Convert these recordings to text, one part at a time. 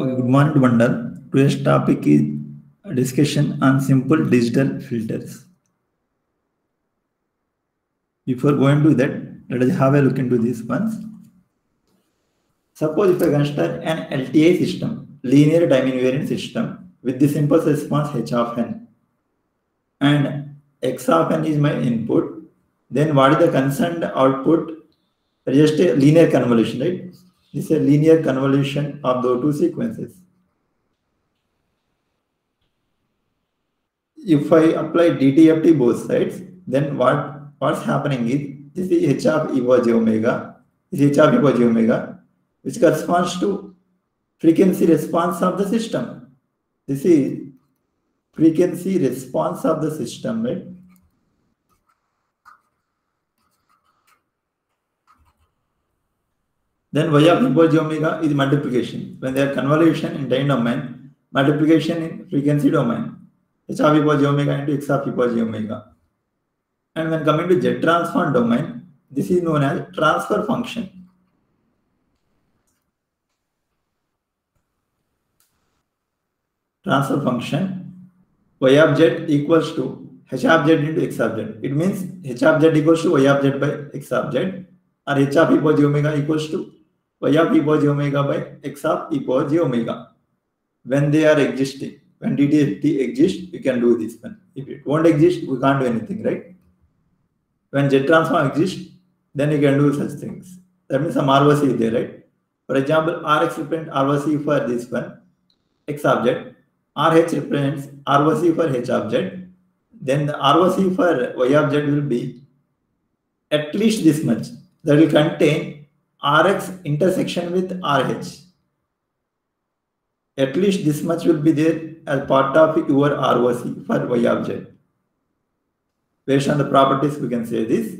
Okay, good morning to Mandal. Today's topic is a discussion on simple digital filters. Before going to that, let us have a look into this once. Suppose if I consider an LTI system, linear time invariant system, with the simple response h of n, and x of n is my input, then what is the concerned output? Just a linear convolution, right? This is a linear convolution of those two sequences. If I apply DTFT both sides, then what what's happening is this is h of e over j omega, this is h of e over j omega, which corresponds to frequency response of the system. This is frequency response of the system, right? Then y of equal j omega is multiplication. When they are convolution in time domain, multiplication in frequency domain. h of equal j omega into x of equal j omega. And when coming to Z transform domain, this is known as transfer function. Transfer function y of z equals to h of z into x of z. It means h of z equals to y of z by x of z or h of equal j omega equals to y of e power j omega by x of e power j omega. When they are existing, when DTFT exists, we can do this one. If it won't exist, we can't do anything, right? When Z transform exists, then you can do such things. That means some ROC is there, right? For example, Rx represents ROC for this one, X object. RH represents ROC for H object. Then the ROC for Y object will be at least this much. That will contain Rx intersection with RH. At least this much will be there as part of your ROC for Y object. Based on the properties, we can say this.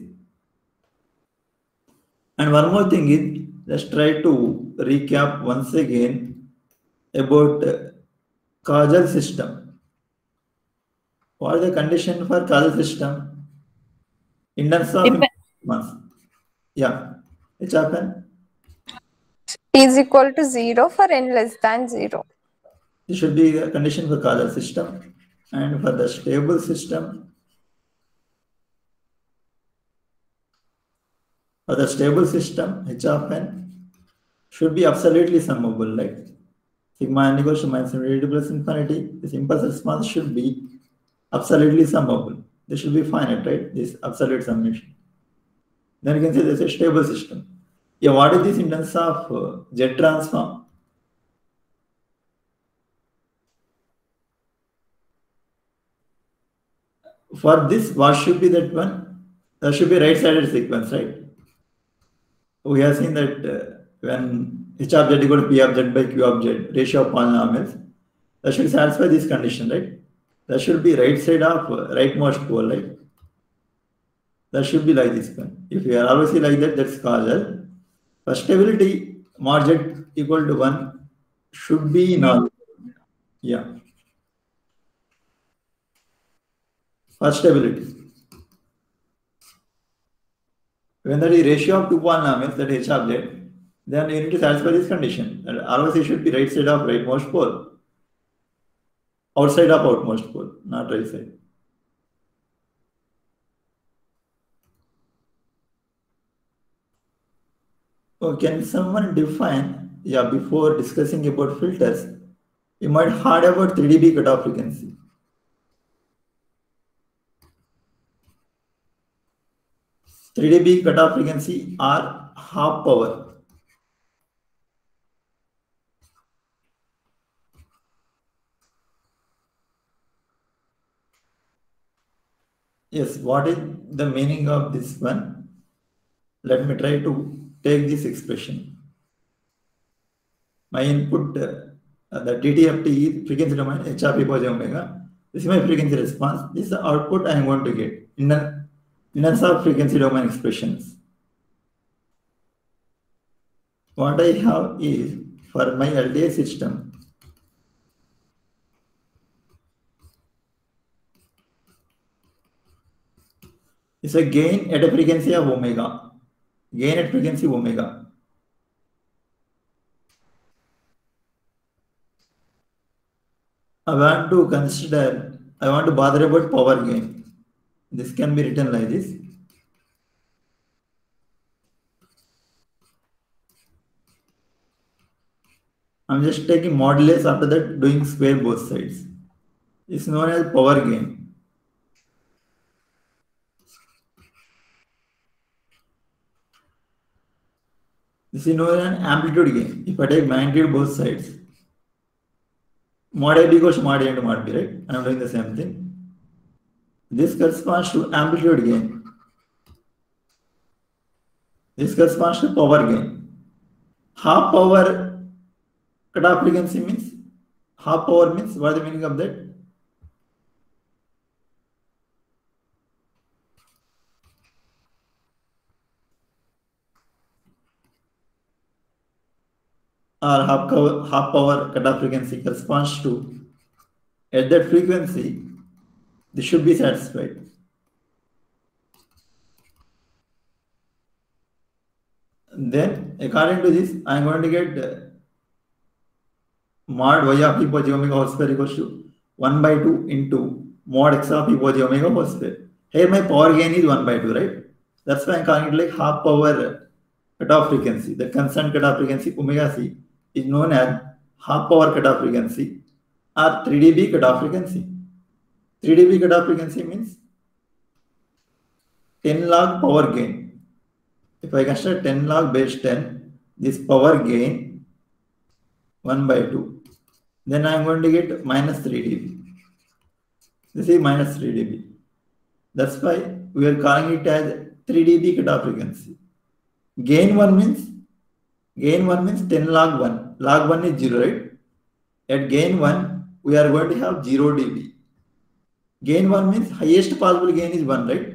And one more thing is, let's try to recap once again about causal system. What is the condition for causal system? In terms of Dep- yeah, it's happened. is equal to 0 for n less than 0. This should be a condition for causal system. And for the stable system, for the stable system, h of n should be absolutely summable, like sigma n equals to minus infinity plus infinity. This impulse response should be absolutely summable. This should be finite, right? This absolute summation. Then you can say this is a stable system. Yeah, what is this in terms of uh, Z transform? For this, what should be that one? That should be right-sided sequence, right? We have seen that uh, when H of Z equal to P of Z by Q of Z, ratio of polynomials, that should satisfy this condition, right? That should be right side of uh, rightmost pole, right? That should be like this one. If you are always like that, that's causal. For stability, margin equal to 1 should be null. Yeah. For stability. When that is ratio of two polynomials, that is z, then you need to satisfy this condition. And ROC should be right side of rightmost pole. Outside of outmost pole, not right side. Oh, can someone define, yeah, before discussing about filters, you might heard about 3 dB cutoff frequency. Three dB cutoff frequency are half power. Yes, what is the meaning of this one? Let me try to take this expression. My input, uh, the DTFT is frequency domain h of e power omega. This is my frequency response. This is the output I am going to get in an in terms of frequency domain expressions. What I have is for my LTI system, it's a gain at a frequency of omega. Gain at frequency omega. I want to consider, I want to bother about power gain. This can be written like this. I'm just taking modulus after that doing square both sides. It's known as power gain. This is known as an amplitude gain. If I take magnitude both sides, mod A equals mod A into mod B, right? I'm doing the same thing. This corresponds to amplitude gain. This corresponds to power gain. Half power cutoff frequency means half power means what is the meaning of that? Or half power, half power cutoff frequency corresponds to at that frequency this should be satisfied. Then according to this I am going to get uh, mod y of e power j omega whole square equals to 1 by 2 into mod x of e power j omega whole square. Here my power gain is 1 by 2, right? That's why I'm calling it like half power cutoff frequency. The constant cutoff frequency omega c is known as half power cutoff frequency or 3 dB cutoff frequency. 3 dB cutoff frequency means 10 log power gain. If I consider 10 log base 10, this power gain 1 by 2, then I am going to get minus 3 dB. This is minus 3 dB. That's why we are calling it as 3 dB cutoff frequency. Gain 1 means gain 1 means 10 log 1. Log 1 is 0, right? At gain 1, we are going to have 0 dB. Gain 1 means highest possible gain is 1, right?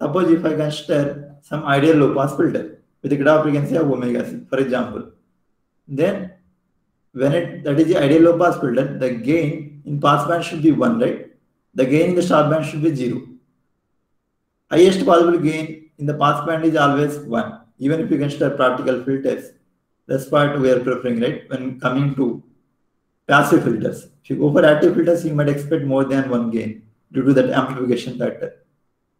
Suppose if I consider some ideal low pass filter with a cutoff frequency of omega c, for example, then when it that is the ideal low pass filter, the gain in pass band should be 1, right? The gain in the stop band should be 0. Highest possible gain in the pass band is always 1, even if you consider practical filters. That's what we are preferring, right? When coming to passive filters. If you go for active filters, you might expect more than one gain due to that amplification factor.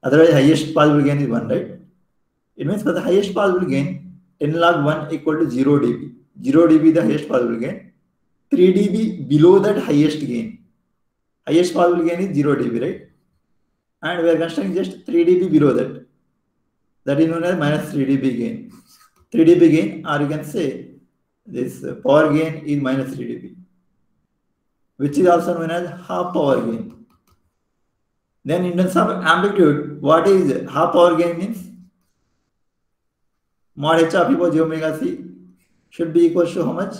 Otherwise, highest possible gain is 1, right? It means for the highest possible gain, 10 log 1 equal to 0 dB. 0 dB the highest possible gain. 3 dB below that highest gain. Highest possible gain is 0 dB, right? And we are considering just 3 dB below that. That is known as minus 3 dB gain. 3 dB gain, or you can say this power gain is minus 3 dB, which is also known as half power gain. Then in terms of amplitude, what is half power gain means? Mod h of e omega c should be equal to how much?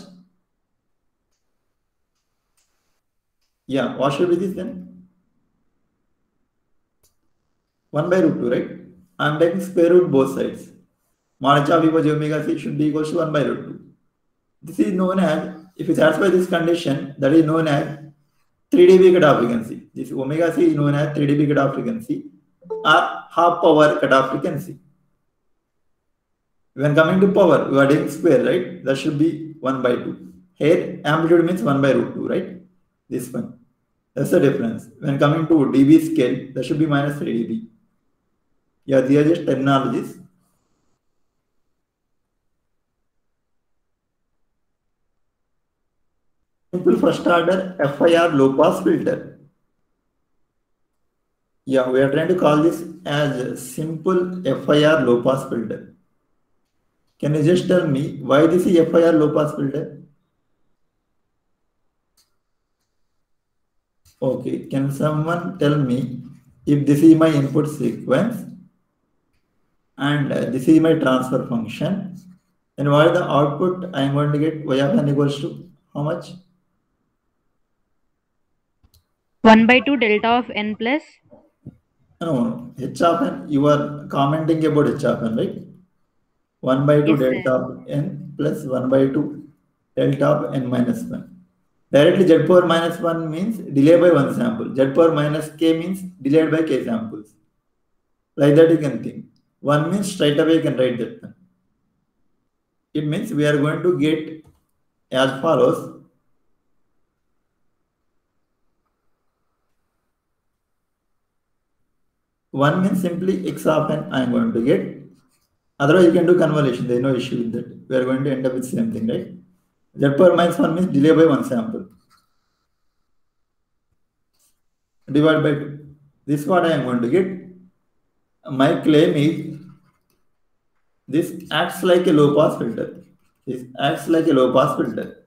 Yeah, what should be this then? 1 by root 2, right? I'm taking square root both sides. Of e power j omega c should be equal to 1 by root 2. This is known as, if you satisfy this condition, that is known as 3 dB cutoff frequency. This omega c is known as 3 dB cutoff frequency or half power cutoff frequency. When coming to power, we are doing square, right? That should be 1 by 2. Here, amplitude means 1 by root 2, right? This one. That's the difference. When coming to dB scale, that should be minus 3 dB. Yeah, these are just terminologies. Simple first order FIR low pass filter. Yeah, we are trying to call this as simple FIR low pass filter. Can you just tell me why this is FIR low pass filter? Okay, can someone tell me if this is my input sequence and this is my transfer function, then what is the output I am going to get y of n equals to how much? 1 by 2 delta of n plus No, h of n, you are commenting about h of n, right? 1 by 2 Yes, delta sir. of n plus 1 by 2 delta of n minus 1. Directly z power minus 1 means delay by one sample. Z power minus k means delayed by k samples. Like that you can think. 1 means straight away you can write that. It means we are going to get as follows. 1 means simply x of n I am going to get. Otherwise, you can do convolution. There is no issue with that. We are going to end up with same thing, right? Z power minus 1 means delay by one sample. Divided by 2. This is what I am going to get. My claim is this acts like a low pass filter. This acts like a low pass filter.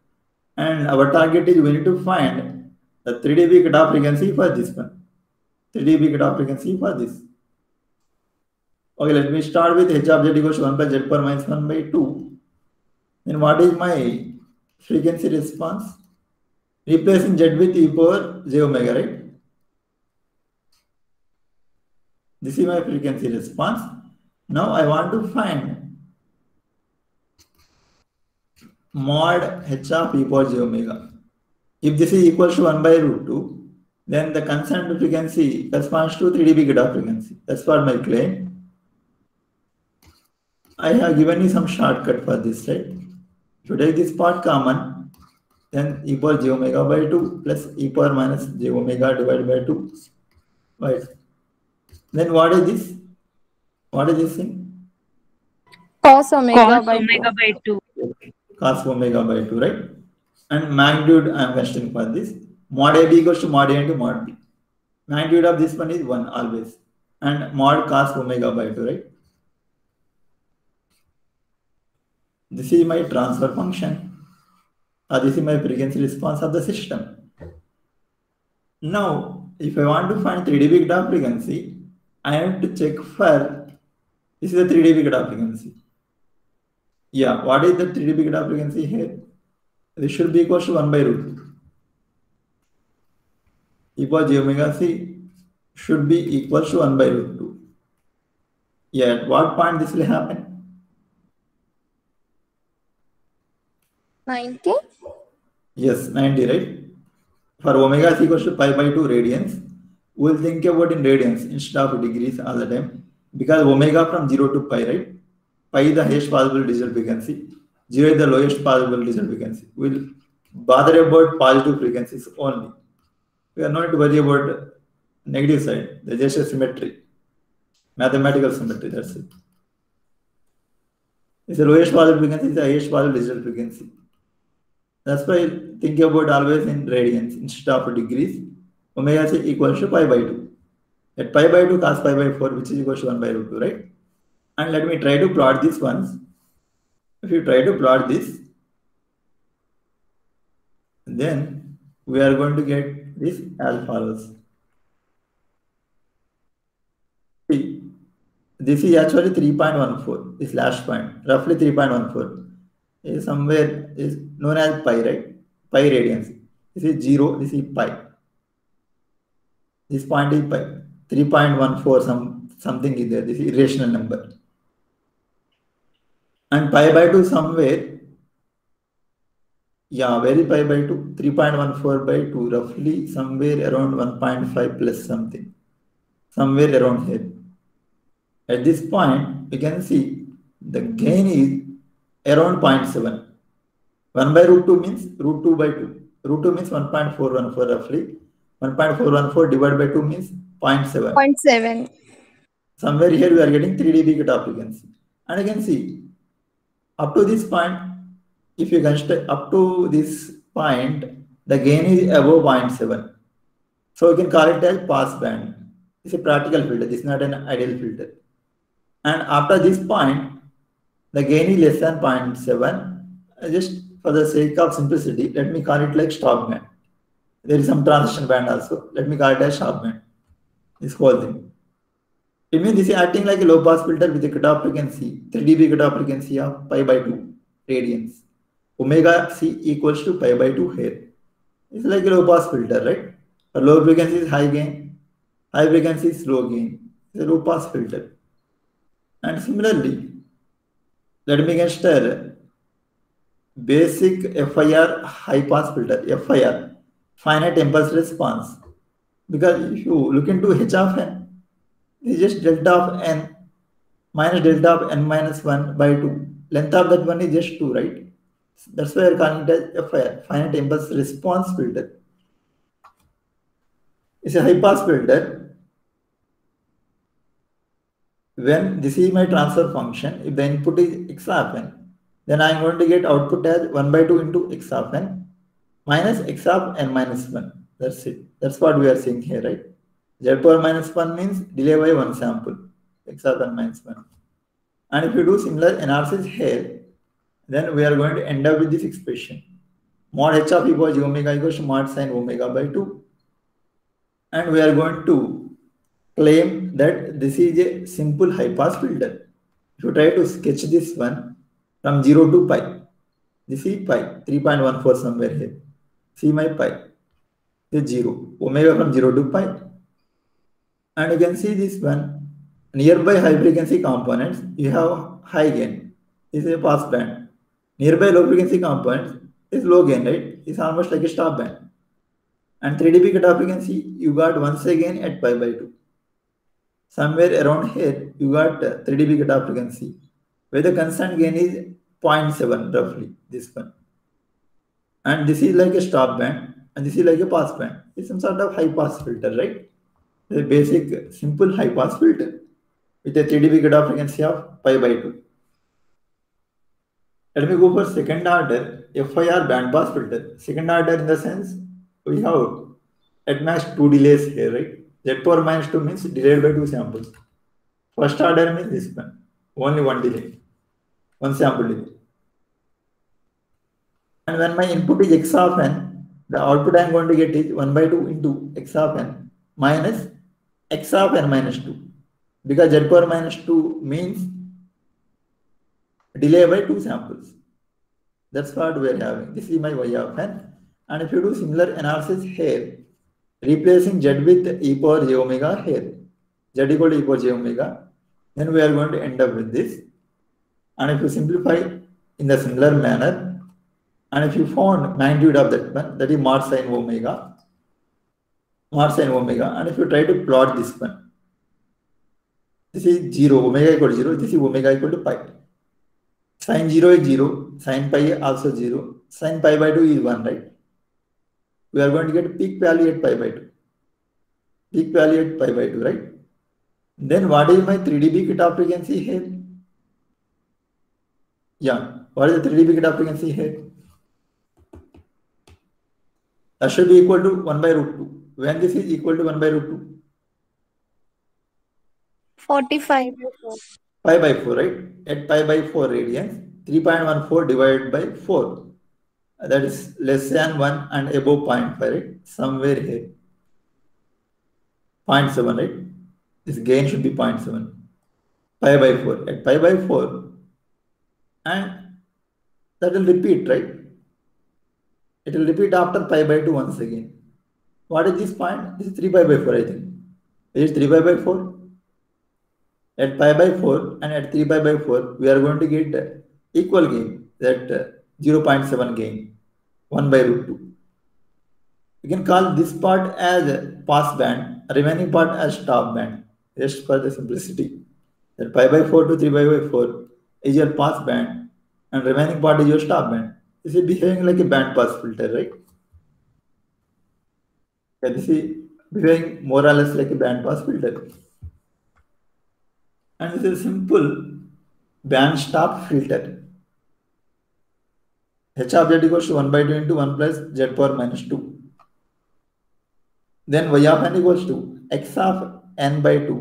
And our target is we need to find the 3 dB cutoff frequency for this one. 3 dB cutoff frequency for this. Okay, let me start with h of z equals to 1 by z power minus 1 by 2. Then what is my frequency response? Replacing z with e power j omega, right? This is my frequency response. Now I want to find mod h of e power j omega. If this is equal to 1 by root 2, then the concerned frequency corresponds to 3 dB cutoff frequency. That's what my claim. I have given you some shortcut for this, right? To take this part common, then e power j omega by 2 plus e power minus j omega divided by 2. Right. Then what is this? What is this thing? Cos omega Cos by omega by 2. Cos omega by 2, right? And magnitude I am considering for this. Mod AB equals to mod A into mod B. Magnitude of this one is 1 always. And mod cos omega by 2, right? This is my transfer function. Or this is my frequency response of the system. Now, if I want to find 3 dB cutoff frequency, I have to check for this is the 3 dB cutoff frequency. Yeah, what is the 3 dB cutoff frequency here? This should be equal to 1 by root 2. Equal j omega c should be equal to 1 by root 2. Yeah, at what point this will happen? 90. Yes, 90, right? For omega is equals to pi by 2 radians, we'll think about in radians instead of degrees all the time. Because omega from 0 to pi, right? Pi is the highest possible digital frequency, 0 is the lowest possible digital frequency. We'll bother about positive frequencies only. We are not worried about negative side. There's just a symmetry, mathematical symmetry, that's it. It's the lowest possible frequency, it's the highest possible digital frequency. That's why think about always in radians instead of degrees. Omega is equal to pi by 2. At pi by 2 cos pi by 4, which is equal to 1 by root 2, right? And let me try to plot this once. If you try to plot this, then we are going to get this as follows. See, this is actually 3.14, this last point, roughly 3.14 is somewhere is known as pi, right? Pi radians. This is 0, this is pi. This point is pi. 3.14, some something is there. This is irrational number. And pi by 2 somewhere, yeah, very pi by 2? 3.14 by 2, roughly somewhere around 1.5 plus something. Somewhere around here. At this point, we can see the gain is around 0.7. 1 by root 2 means root 2 by 2. Root 2 means 1.414 roughly. 1.414 divided by 2 means 0.7. 0.7. Somewhere here we are getting 3 dB cutoff frequency. And you can see up to this point, if you consider up to this point, the gain is above 0.7. So you can call it as pass band. It's a practical filter. This is not an ideal filter. And after this point, the gain is less than 0.7. Uh, Just for the sake of simplicity, let me call it like stop band. There is some transition band also. Let me call it as stop band. This whole thing. It means this is acting like a low pass filter with a cutoff frequency, 3 dB cutoff frequency of pi by 2 radians. Omega c equals to pi by 2 here. It's like a low pass filter, right? A low frequency is high gain, high frequency is low gain. It's a low pass filter. And similarly, let me consider basic FIR high pass filter, FIR, finite impulse response. Because if you look into H of n, it's just delta of n minus delta of n minus 1 by 2. Length of that one is just 2, right? That's why we're FIR, finite impulse response filter. It's a high pass filter when this is my transfer function, if the input is x of n, then I'm going to get output as 1 by 2 into x of n minus x of n minus 1. That's it. That's what we are seeing here, right? z power minus 1 means delay by one sample, x of n minus 1. And if you do similar analysis here, then we are going to end up with this expression. Mod h of e j omega equals to mod sine omega by 2. And we are going to claim that this is a simple high pass filter. If you try to sketch this one from 0 to pi, this is pi, 3.14 somewhere here. See my pi, this 0, omega from 0 to pi. And you can see this one, nearby high frequency components, you have high gain. This is a pass band. Nearby low frequency components is low gain, right? It's almost like a stop band. And 3 dB cutoff frequency, you got once again at pi by 2 somewhere around here, you got uh, 3 dB cutoff frequency, where the constant gain is 0.7 roughly, this one. And this is like a stop band, and this is like a pass band. It's some sort of high pass filter, right? The basic simple high pass filter with a 3 dB cutoff frequency of pi by 2. Let me go for second order FIR band pass filter. Second order in the sense we have at max two delays here, right? z power minus 2 means delayed by two samples. First order means this one, only one delay, one sample delay. And when my input is x of n, the output I am going to get is 1 by 2 into x of n minus x of n minus 2. Because z power minus 2 means delay by two samples. That's what we are having. This is my y of n. And if you do similar analysis here, replacing z with e power j omega here, z equal to e power j omega, then we are going to end up with this. And if you simplify in the similar manner, and if you found magnitude of that one, that is mod sine omega, mod sine omega, and if you try to plot this one, this is 0, omega equal to 0, this is omega equal to pi. Sine 0 is 0, sine pi also 0, sine pi by 2 is 1, right? we are going to get peak value at pi by 2. Peak value at pi by 2, right? Then what is my 3 dB cutoff frequency here? Yeah, what is the 3 dB cutoff frequency here? That should be equal to 1 by root 2. When this is equal to 1 by root 2? 45. Pi by 4, right? At pi by 4 radians, 3.14 divided by 4 that is less than 1 and above 0.5, right? Somewhere here. 0.7, right? This gain should be 0.7. Pi by 4. At pi by 4. And that will repeat, right? It will repeat after pi by 2 once again. What is this point? This is 3 pi by 4, I think. Is it 3 pi by 4? At pi by 4 and at 3 pi by 4, we are going to get equal gain. That uh, 0.7 gain, 1 by root 2. We can call this part as pass band, remaining part as stop band, just for the simplicity. That pi by 4 to 3 pi by 4 is your pass band, and remaining part is your stop band. This is behaving like a band pass filter, right? Yeah, this is behaving more or less like a band pass filter. And this is a simple band stop filter h of z equals to 1 by 2 into 1 plus z power minus 2. Then y of n equals to x of n by 2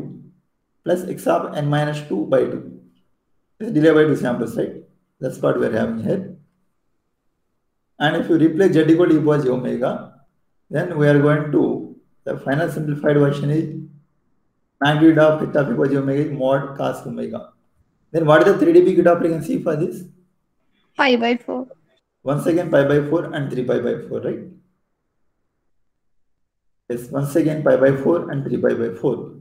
plus x of n minus 2 by 2. This is delay by 2 samples, right? That's what we are having here. And if you replace z equal to e power j omega, then we are going to, the final simplified version is magnitude of e power j omega is mod cos omega. Then what is the 3 dB cutoff frequency for this? Pi by 4. Once again pi by 4 and 3 pi by 4, right? Yes, once again pi by 4 and 3 pi by 4.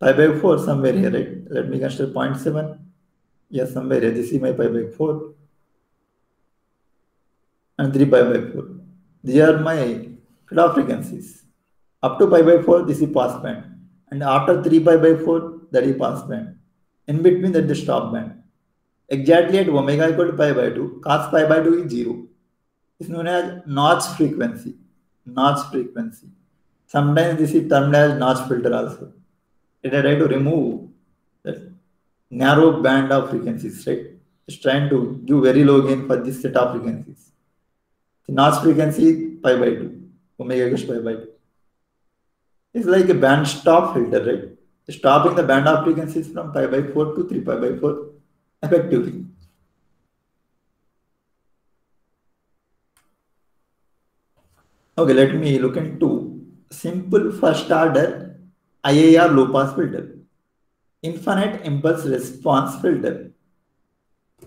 Pi by 4 somewhere here, right? Let me consider 0.7. Yes, somewhere here. This is my pi by 4 and 3 pi by 4. These are my cutoff frequencies. Up to pi by 4, this is pass band. And after 3 pi by 4, that is pass band. In between, that is stop band. Exactly at omega equal to pi by 2, cos pi by 2 is 0. It's known as notch frequency. Notch frequency. Sometimes this is termed as notch filter also. It is try to remove that narrow band of frequencies, right? It's trying to give very low gain for this set of frequencies. The notch frequency pi by 2, omega equals pi by 2. It's like a band stop filter, right? Stopping the band of frequencies from pi by 4 to 3 pi by 4 effectively. Okay, let me look into simple first order IIR low pass filter. Infinite impulse response filter.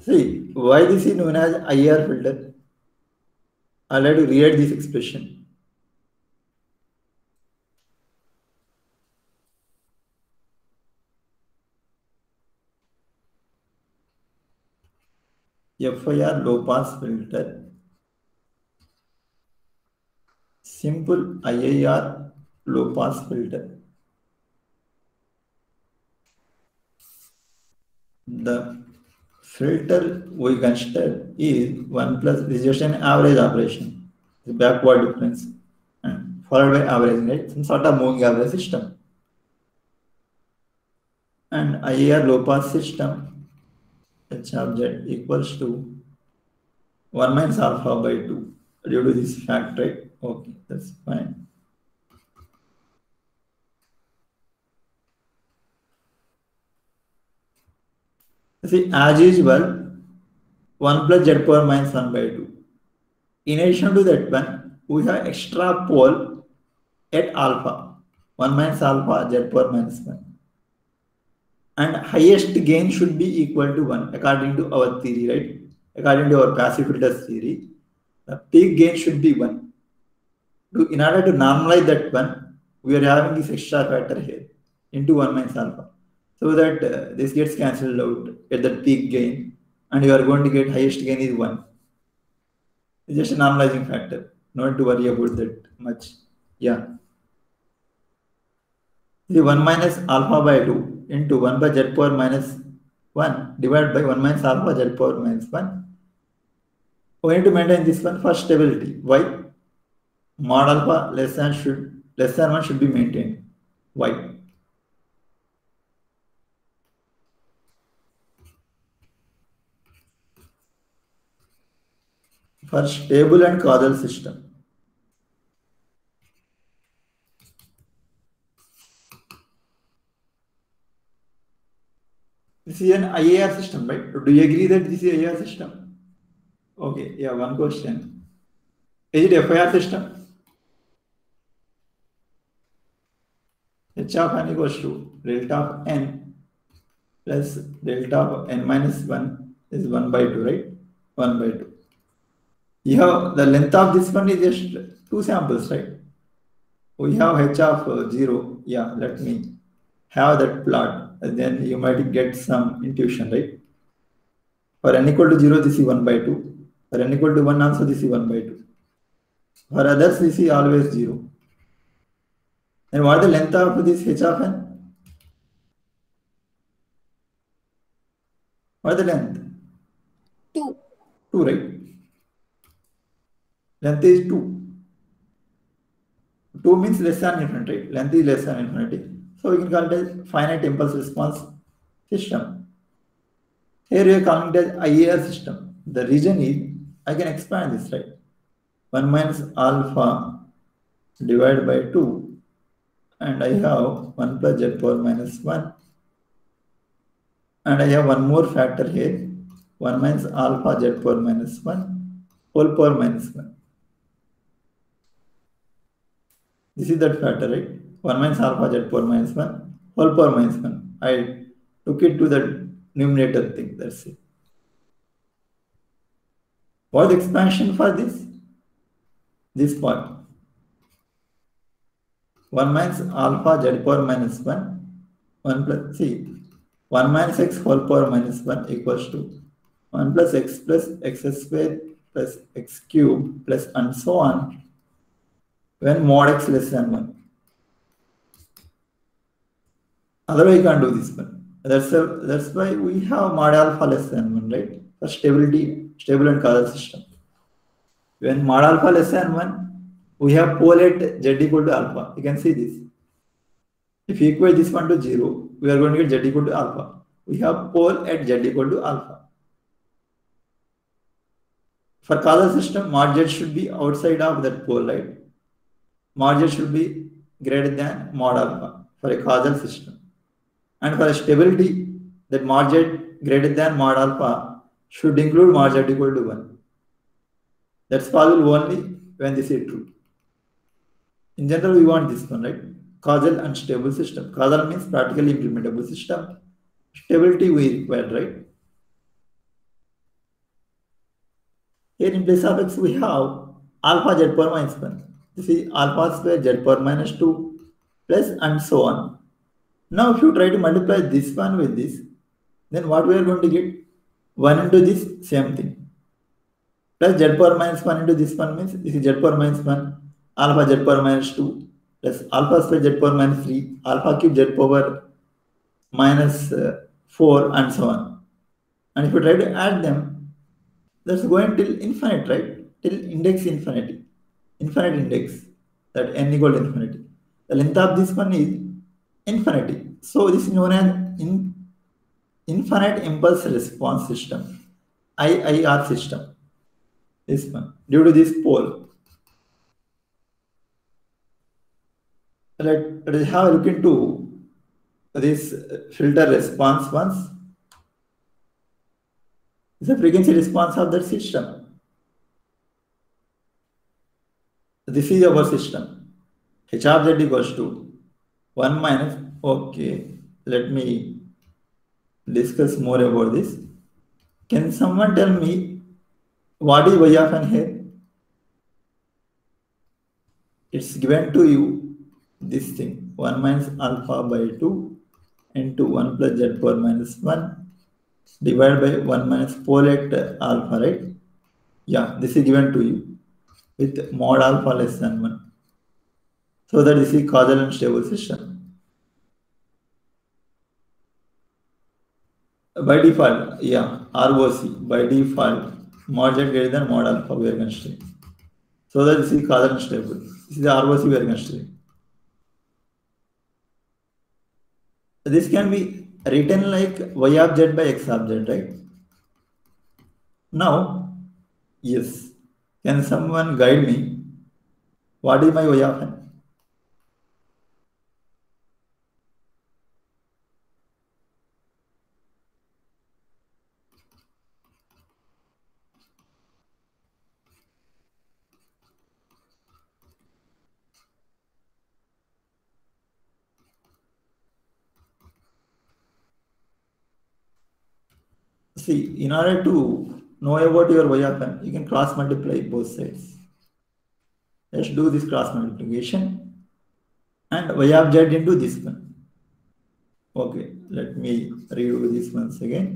See, why this is known as IIR filter? I'll let you read this expression. FIR low pass filter simple IIR low pass filter. The filter we consider is 1 plus an average operation, the backward difference, and followed by average, right? Some sort of moving average system. And IIR low pass system h of z equals to 1 minus alpha by 2 due to this fact, right? Okay, that's fine. See, as usual, 1 plus z power minus 1 by 2. In addition to that one, we have extra pole at alpha, 1 minus alpha z power minus 1. And highest gain should be equal to 1 according to our theory, right? According to our passive filters theory, the peak gain should be 1. To, in order to normalize that one, we are having this extra factor here into 1 minus alpha. So that uh, this gets cancelled out at the peak gain and you are going to get highest gain is 1. It's just a normalizing factor. Not to worry about that much. Yeah. The 1 minus alpha by 2 into 1 by z power minus 1 divided by 1 minus alpha z power minus 1. We need to maintain this one for stability. Why? Mod alpha less than should less than 1 should be maintained. Why? For stable and causal system. This is an IIR system, right? Do you agree that this is IIR system? Okay, yeah, one question. Is it FIR system? H of n equals to delta of n plus delta of n minus 1 is 1 by 2, right? 1 by 2. You have the length of this one is just two samples, right? We have h of 0. Yeah, let me have that plot. Then you might get some intuition, right? For n equal to 0, this is 1 by 2. For n equal to 1 also, this is 1 by 2. For others, this is always 0. And what is the length of this h of n? What is the length? 2. 2, right? Length is 2. 2 means less than infinity, right? Length is less than infinity. So we can call it as finite impulse response system. Here we are calling it as IIR system. The reason is, I can expand this, right? 1 minus alpha divided by 2 and I have 1 plus z power minus 1 and I have one more factor here 1 minus alpha z power minus 1 whole power minus 1. This is that factor, right? 1 minus alpha z power minus 1 whole power minus 1. I took it to the numerator thing, that's it. What expansion for this? This part. 1 minus alpha z power minus 1, 1 plus, see, 1 minus x whole power minus 1 equals to 1 plus x plus x square plus x cube plus and so on when mod x less than 1. Otherwise, you can't do this one. That's, a, that's why we have mod alpha less than 1, right? For stability, stable and causal system. When mod alpha less than 1, we have pole at z equal to alpha. You can see this. If you equate this one to 0, we are going to get z equal to alpha. we have pole at z equal to alpha. For causal system, mod z should be outside of that pole, right? Mod z should be greater than mod alpha for a causal system. And for stability, that z greater than mod alpha should include z equal to 1. That's possible only when this is true. In general, we want this one, right? Causal and stable system. Causal means practically implementable system. Stability we require, right? Here in place of x, we have alpha z power minus 1. This is alpha square z power minus 2 plus and so on. Now, if you try to multiply this one with this, then what we are going to get? 1 into this same thing. Plus z power minus 1 into this one means this is z power minus 1, alpha z power minus 2 plus alpha square z power minus 3, alpha cube z power minus uh, 4 and so on. And if you try to add them, that's going till infinite, right? Till index infinity, infinite index, that n equal to infinity. The length of this one is infinity. So this is known as in, infinite impulse response system, IIR system. This one, due to this pole. Let, let us have a look into this filter response once. It's a frequency response of that system. This is our system. H of z equals to 1 minus, okay, let me discuss more about this. Can someone tell me what is y of n here? It's given to you this thing 1 minus alpha by 2 into 1 plus z power minus 1 divided by 1 minus pole at alpha, right? Yeah, this is given to you with mod alpha less than 1. So that is causal and stable system. By default, yeah, ROC, by default, mod z greater than mod alpha we are considering. So that this is and stable. This is the ROC we are considering. This can be written like y of z by x of z, right? Now, yes, can someone guide me? What is my y of n? See, in order to know about your y you can cross multiply both sides. Let's do this cross multiplication and y of z into this one. Okay, let me redo this once again.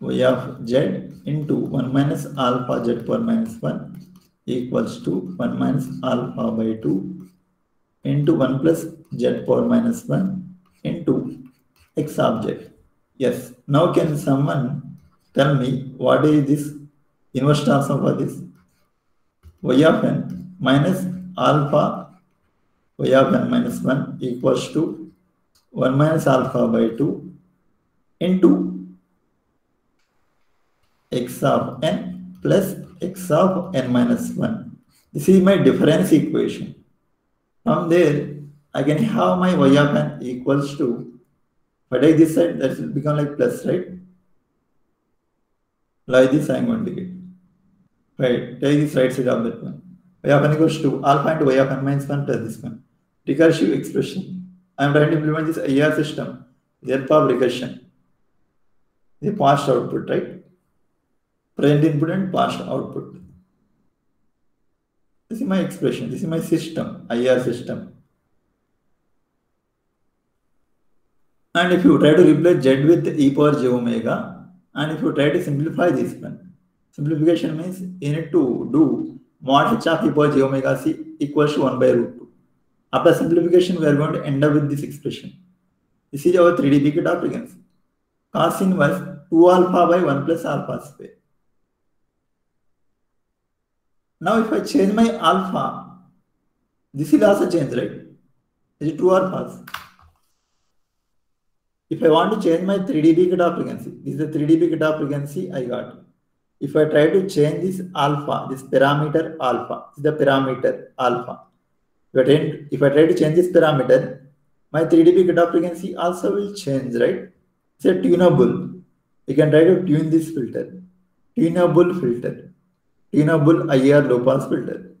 y of z into 1 minus alpha z power minus 1 equals to 1 minus alpha by 2 into 1 plus z power minus 1 into x object. Yes, now can someone tell me what is this inverse transform for this? y of n minus alpha y of n minus 1 equals to 1 minus alpha by 2 into x of n plus x of n minus 1. This is my difference equation. From there, I can have my y of n equals to, if I this side, that will become like plus, right? Like this, I'm going to get. Right, take this right side of that one. y of n equals to alpha into y of n minus 1 plus this one. Recursive expression. I'm trying to implement this IR system. Therefore, recursion. The past output, right? Present input and past output. This is my expression. This is my system, IR system. And if you try to replace z with e power j omega, and if you try to simplify this one, simplification means you need to do mod h of e power j omega c equals to 1 by root 2. After simplification, we are going to end up with this expression. This is our 3D Picket applicants. Cos inverse 2 alpha by 1 plus alpha square. Now, if I change my alpha, this will also change, right? Is it true or false? If I want to change my 3 dB cutoff frequency, this is the 3 dB cutoff frequency I got. If I try to change this alpha, this parameter alpha, this is the parameter alpha. If I, try, if I try to change this parameter, my 3 dB cutoff frequency also will change, right? It's a tunable. You can try to tune this filter. Tunable filter. Tunable IIR low pass filter.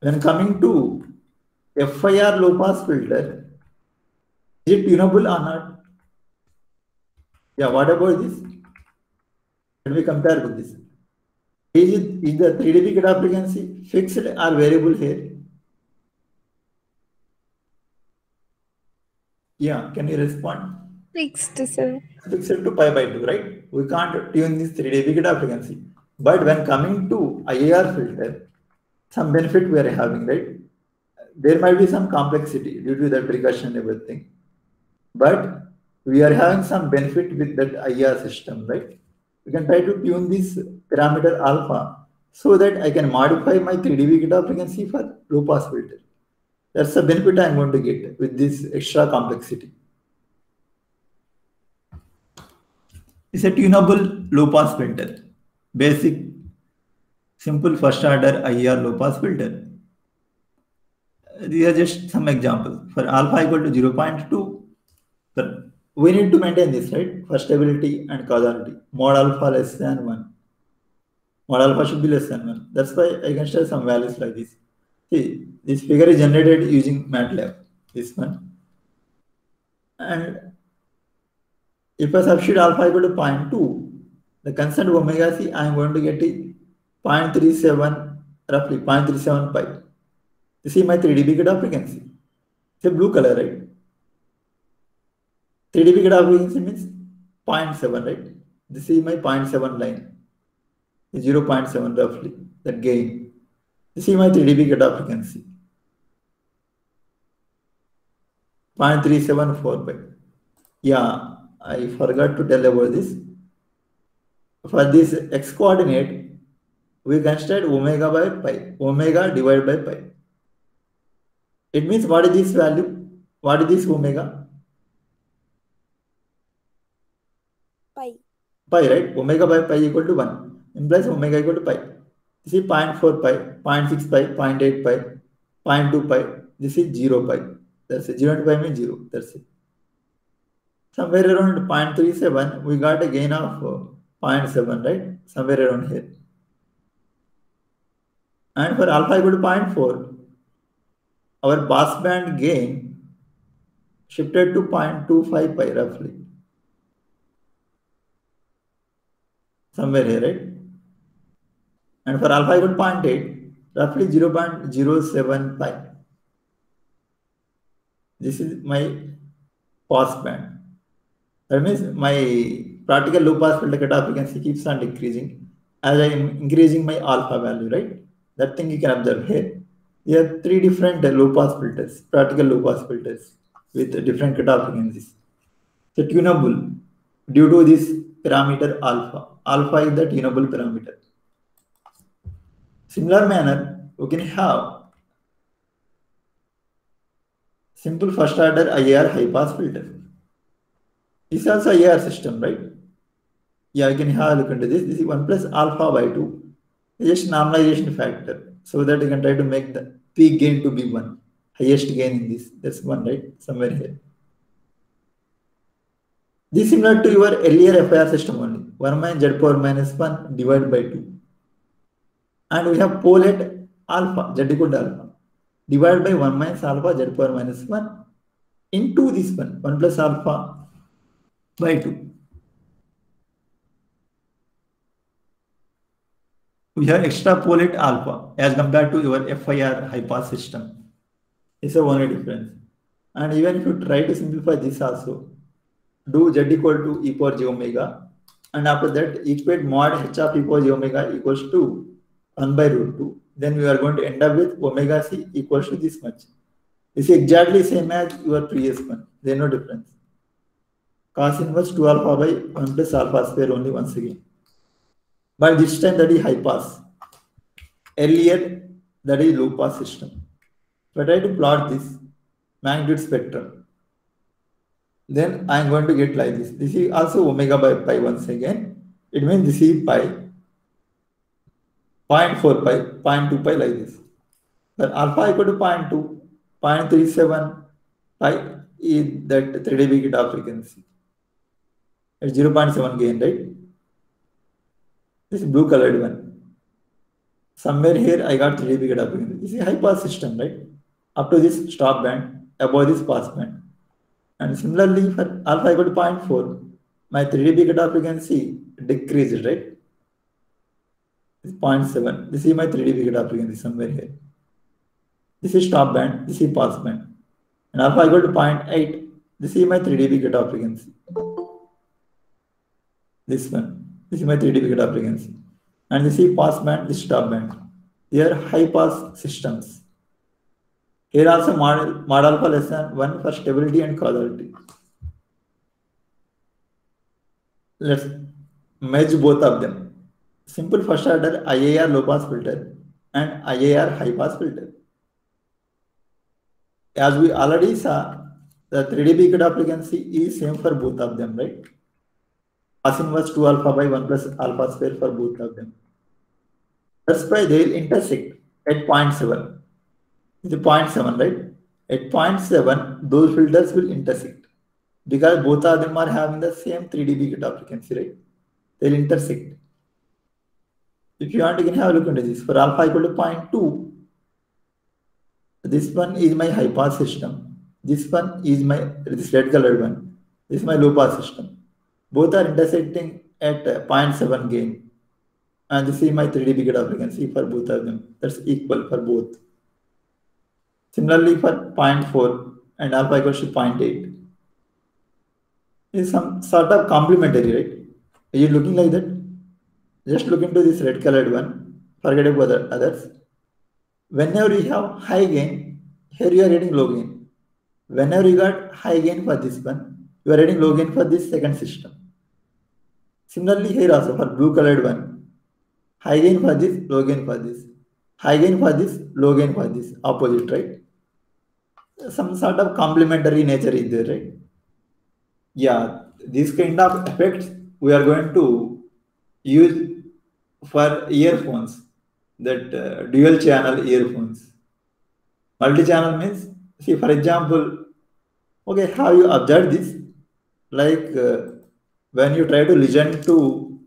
When coming to FIR low pass filter, is it tunable or not? Yeah, what about this? Let me compare with this. Is, it, is the 3 dB cutoff frequency fixed or variable here? Yeah, can you respond? Fixed, sir. Fixed to pi by 2, right? We can't tune this 3 dB cutoff frequency. But when coming to IIR filter, some benefit we are having, right? There might be some complexity due to that precaution and everything. But we are having some benefit with that IIR system, right? We can try to tune this parameter alpha so that I can modify my 3 dB cutoff frequency for low pass filter. That's the benefit I'm going to get with this extra complexity. It's a tunable low pass filter. Basic, simple first order IIR low pass filter. These are just some examples. For alpha equal to 0.2, but we need to maintain this, right? For stability and causality. Mod alpha less than 1. Mod alpha should be less than 1. That's why I can share some values like this. See, this figure is generated using MATLAB, this one. And if I substitute alpha equal to 0.2, the constant omega c, I am going to get it 0.37, roughly 0.37 pi. You see my 3 dB cutoff frequency. It's a blue color, right? 3 dB cutoff frequency means 0.7, right? This is my 0.7 line. 0.7 roughly, that gain. This is my 3 dB cutoff frequency. 0.374 by. Yeah, I forgot to tell about this. For this x coordinate, we consider omega by pi, omega divided by pi. It means what is this value? What is this omega? Pi, right? Omega by pi equal to 1 implies omega equal to pi. This is 0.4 pi, 0.6 pi, 0.8 pi, 0.2 pi. This is 0 pi. That's it. 0 to pi means 0. That's it. Somewhere around 0.37, we got a gain of uh, 0.7, right? Somewhere around here. And for alpha equal to 0.4, our passband gain shifted to 0.25 pi roughly. Somewhere here, right? And for alpha equal to 0.8, roughly 0.07 pi. This is my pass band. That means my practical low pass filter cutoff frequency keeps on decreasing as I am increasing my alpha value, right? That thing you can observe here. You have three different low pass filters, practical low pass filters with different cutoff frequencies. So tunable due to this parameter alpha. Alpha is the tunable parameter. Similar manner, we can have simple first order IIR high pass filter. This is also IIR system, right? Yeah, you can have a look into this. This is 1 plus alpha by 2. Just normalization factor. So that you can try to make the peak gain to be 1. Highest gain in this. That's 1, right? Somewhere here. This is similar to your earlier FIR system only. 1 minus z power minus 1 divided by 2. And we have pole at alpha, z equal to alpha. Divided by 1 minus alpha, z power minus 1 into this one, 1 plus alpha by 2. We have extrapolate alpha as compared to your FIR high pass system. It's a only difference. And even if you try to simplify this also, do z equal to e power j omega, and after that equate mod h of e power j omega equals to 1 by root 2. Then we are going to end up with omega c equals to this much. This is exactly same as your previous one. There is no difference. Cos inverse 2 alpha by 1 plus alpha square only once again. But this time that is high pass. Earlier that is low pass system. If I try to plot this, magnitude spectrum. Then I'm going to get like this. This is also omega by pi once again. It means this is pi 0.4 pi, 0.2 pi like this. But alpha equal to 0.2, 0.37 pi is that 3 dB cutoff frequency. It's 0.7 gain, right? This is blue colored one. Somewhere here I got 3 dB cutoff frequency. This is high pass system, right? Up to this stop band, above this pass band. And similarly for alpha equal to 0.4, my 3 dB cutoff frequency decreased, right? It's 0.7. This is my 3 dB cutoff frequency somewhere here. This is stop band, this is pass band. And alpha equal to 0.8, this is my 3 dB cutoff frequency. This one, this is my 3 dB cutoff frequency. And this is pass band, this stop band. Here high pass systems. Here also model, mod alpha less than 1 for stability and causality. Let's merge both of them. Simple first order IAR low pass filter and IAR high pass filter. As we already saw, the 3 dB cutoff frequency is same for both of them, right? Cos inverse 2 alpha by 1 plus alpha square for both of them. That's why they will intersect at 0.7. The 0.7, right? At 0.7, those filters will intersect because both of them are having the same 3 dB cutoff frequency, right? They'll intersect. If you want, you can have a look into this. For alpha equal to 0.2, this one is my high pass system. This one is my this red colored one. This is my low pass system. Both are intersecting at uh, 0.7 gain. And this is my 3 dB cutoff frequency for both of them. That's equal for both. Similarly for 0.4 and alpha equals to 0.8. Is some sort of complementary, right? Are you looking like that? Just look into this red colored one. Forget about the others. Whenever you have high gain, here you are getting low gain. Whenever you got high gain for this one, you are getting low gain for this second system. Similarly, here also for blue colored one, high gain for this, low gain for this. High gain for this, low gain for this. Opposite, right? Some sort of complementary nature is there, right? Yeah, these kind of effects we are going to use for earphones, that uh, dual channel earphones. Multi channel means, see, for example, okay, how you observe this? Like uh, when you try to listen to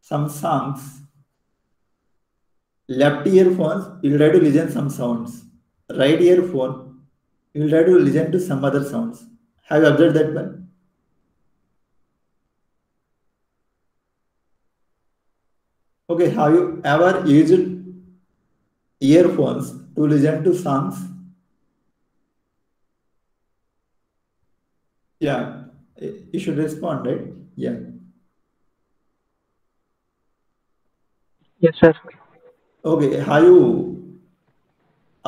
some songs, left earphones, you'll try to listen some sounds. Right earphone, you'll try to listen to some other sounds. Have you observed that one? Okay, have you ever used earphones to listen to songs? Yeah, you should respond, right? Yeah. Yes, sir. Okay, have you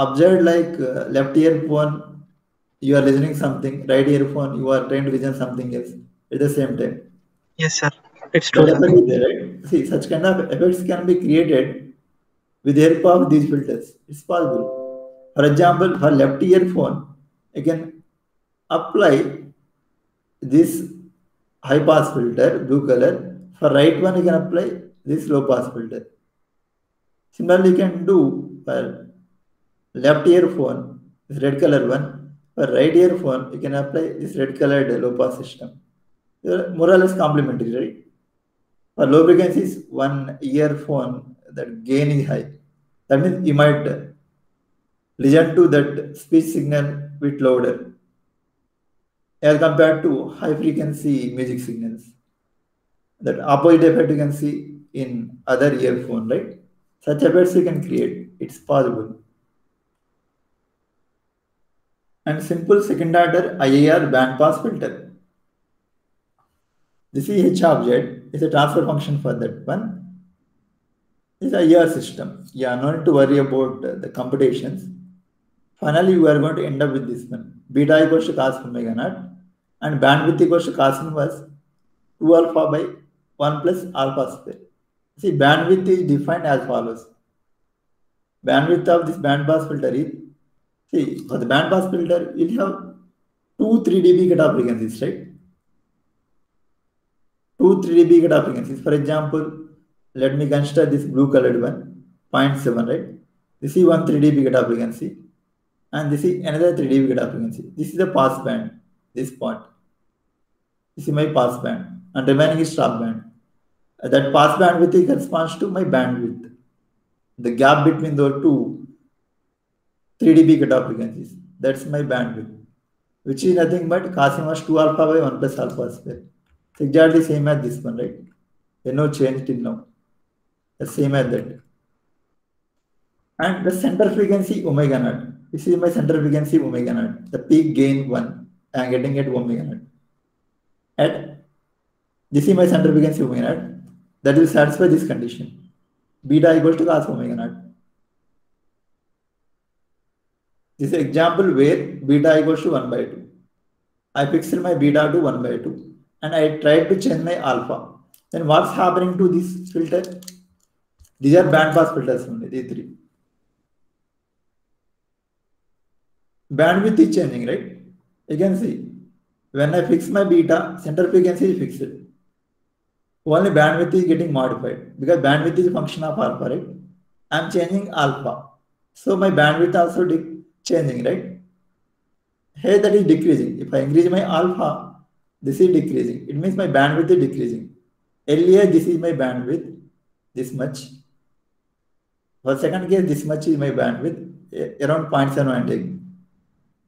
observed like uh, left earphone, you are listening something, right earphone, you are trying to listen something else at the same time? Yes, sir. It's true. That effect is there, right? See, such kind of effects can be created with the help of these filters. It's possible. For example, for left earphone, you can apply this high pass filter, blue color. For right one, you can apply this low pass filter. Similarly, you can do for left earphone, is red color one. For right earphone, you can apply this red colored low pass system. More or less complementary, right? For low frequencies, one earphone, that gain is high. That means you might listen to that speech signal bit louder as compared to high frequency music signals. That opposite effect you can see in other earphone, right? Such effects you can create. It's possible. And simple second order IIR bandpass filter. This is H object is a transfer function for that one. This is a IIR system. Yeah, no need to worry about the computations. Finally, we are going to end up with this one. Beta equals to cos omega naught and bandwidth equals to cos inverse 2 alpha by 1 plus alpha square. See, bandwidth is defined as follows. Bandwidth of this bandpass filter is See, for the band pass filter, you'll have two 3 dB cutoff frequencies, right? Two 3 dB cutoff frequencies. For example, let me consider this blue colored one, 0.7, right? This is one 3 dB cutoff frequency, and this is another 3 dB cutoff frequency. This is the pass band, this part. This is my pass band, and remaining is stop band. Uh, That pass bandwidth corresponds to my bandwidth. The gap between the two 3 dB cutoff frequencies. That's my bandwidth, which is nothing but cos inverse 2 alpha by 1 plus alpha square. It's exactly same as this one, right? There's no change till now. The same as that. And the center frequency omega naught. This is my center frequency omega naught. The peak gain 1. I am getting at omega naught. At this is my center frequency omega naught. That will satisfy this condition. Beta equals to cos omega naught. This is example where beta equals to 1 by 2. I fixed my beta to 1 by 2 and I tried to change my alpha. Then what's happening to this filter? These are bandpass filters only, these three. Bandwidth is changing, right? You can see when I fix my beta, center frequency is fixed. Only bandwidth is getting modified because bandwidth is a function of alpha, right? I'm changing alpha. So my bandwidth also changing, right? Here that is decreasing. If I increase my alpha, this is decreasing. It means my bandwidth is decreasing. Earlier, this is my bandwidth, this much. For second case, this much is my bandwidth, around 0.7 I'm.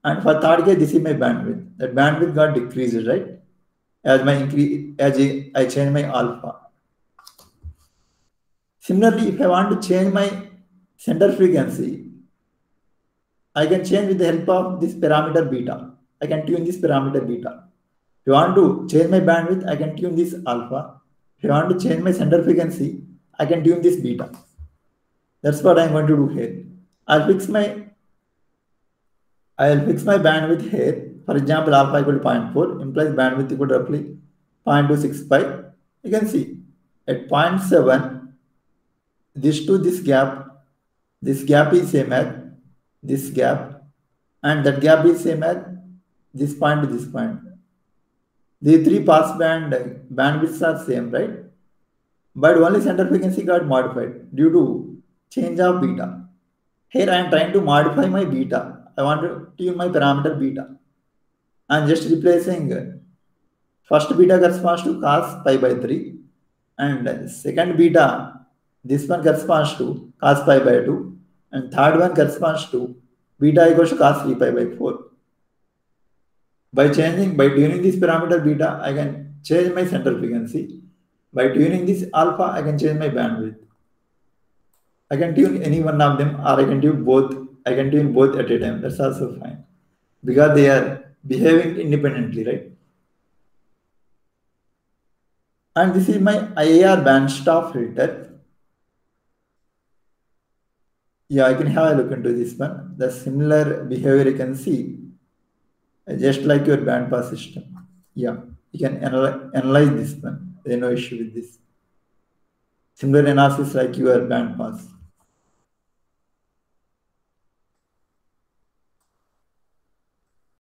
And for third case, this is my bandwidth. That bandwidth got decreased, right? As my increase, as I change my alpha. Similarly, if I want to change my center frequency, I can change with the help of this parameter beta. I can tune this parameter beta. If you want to change my bandwidth, I can tune this alpha. If you want to change my center frequency, I can tune this beta. That's what I'm going to do here. I'll fix my I'll fix my bandwidth here. For example, alpha equal to 0.4 implies bandwidth equal to roughly 0.265. You can see at 0.7, this to this gap, this gap is same as this gap, and that gap is same as this point to this point. The three pass band bandwidths are same, right? But only center frequency got modified due to change of beta. Here I am trying to modify my beta. I want to tune my parameter beta. I am just replacing first beta corresponds to cos pi by 3 and second beta, this one corresponds to cos pi by 2 and third one corresponds to beta equals to cos 3 pi by 4. By changing, by tuning this parameter beta, I can change my center frequency. By tuning this alpha, I can change my bandwidth. I can tune any one of them or I can tune both. I can tune both at a time. That's also fine. Because they are behaving independently, right? And this is my IIR band stop filter. Yeah, I can have a look into this one. The similar behavior you can see, uh, just like your band pass system. Yeah, you can analyze, analyze this one. There's no issue with this. Similar analysis like your band pass.